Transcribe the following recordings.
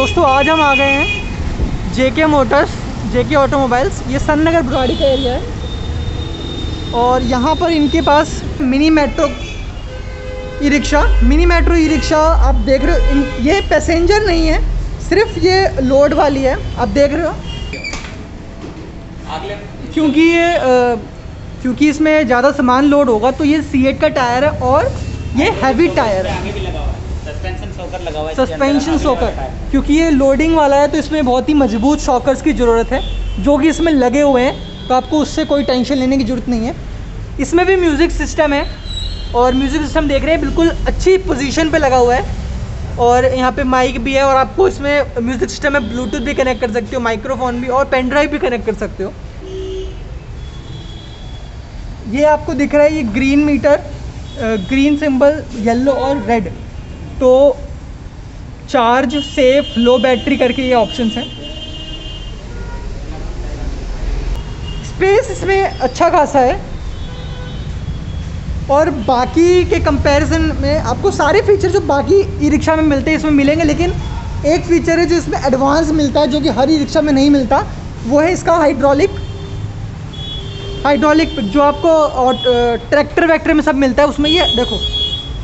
दोस्तों आज हम आ गए हैं जेके मोटर्स जेके ऑटोमोबाइल्स ये सन नगर बुराड़ी का एरिया है। और यहाँ पर इनके पास mini metro e rickshaw mini metro e rickshaw आप देख रहे हो ये पैसेंजर नहीं है सिर्फ़ ये लोड वाली है। आप देख रहे हो? क्योंकि ये क्योंकि इसमें ज़्यादा सामान लोड होगा तो ये सी का टायर है और ये हैवी टायर है आगे भी लगा हुआ है सस्पेंशन शॉकर लगा हुआ है सस्पेंशन शॉकर क्योंकि ये लोडिंग वाला है तो इसमें बहुत ही मज़बूत शॉकर्स की ज़रूरत है जो कि इसमें लगे हुए हैं तो आपको उससे कोई टेंशन लेने की ज़रूरत नहीं है। इसमें भी म्यूज़िक सिस्टम है और म्यूज़िक सिस्टम देख रहे हैं बिल्कुल अच्छी पोजीशन पे लगा हुआ है और यहाँ पे माइक भी है और आपको इसमें म्यूज़िक सिस्टम में ब्लूटूथ भी कनेक्ट कर सकते हो माइक्रोफोन भी और पेन ड्राइव भी कनेक्ट कर सकते हो। ये आपको दिख रहा है ये green meter green symbol yellow और रेड तो चार्ज, सेफ़, लो बैटरी करके ये ऑप्शंस हैं। स्पेस इसमें अच्छा खासा है। और बाकी के कंपैरिजन में आपको सारे फीचर जो बाकी ई रिक्शा में मिलते हैं, इसमें मिलेंगे, लेकिन एक फीचर है जो इसमें एडवांस मिलता है, जो कि हर ई रिक्शा में नहीं मिलता, वो है इसका हाइड्रोलिक हाइड्रोलिक जो आपको ट्रैक्टर वैक्टर में सब मिलता है, उसमें ये देखो,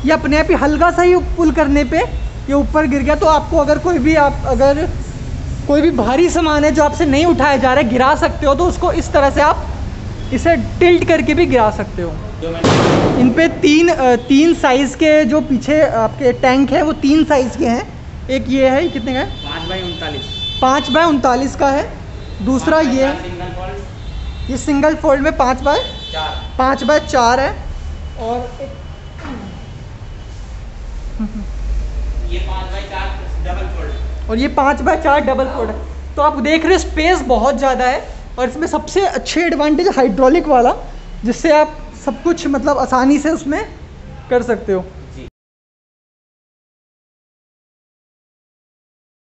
ये अपने आप ही हल्का सा ही पुल करने पे ये ऊपर गिर गया तो आपको अगर कोई भी आप अगर कोई भी भारी सामान है जो आपसे नहीं उठाया जा रहा है गिरा सकते हो तो उसको इस तरह से आप इसे टिल्ट करके भी गिरा सकते हो। इन पे तीन तीन साइज़ के जो पीछे आपके टैंक है वो तीन साइज़ के हैं। एक ये है कितने का है? पाँच बाई उनतालीस। पाँच बाय उनतालीस का है। दूसरा ये है ये सिंगल फोल्ड में पाँच बाय पाँच बाय चार है। और एक बाई और ये पाँच बाय चार डबल फोल्ड है। तो आप देख रहे हो स्पेस बहुत ज़्यादा है और इसमें सबसे अच्छे एडवांटेज हाइड्रोलिक वाला, जिससे आप सब कुछ मतलब आसानी से उसमें कर सकते हो।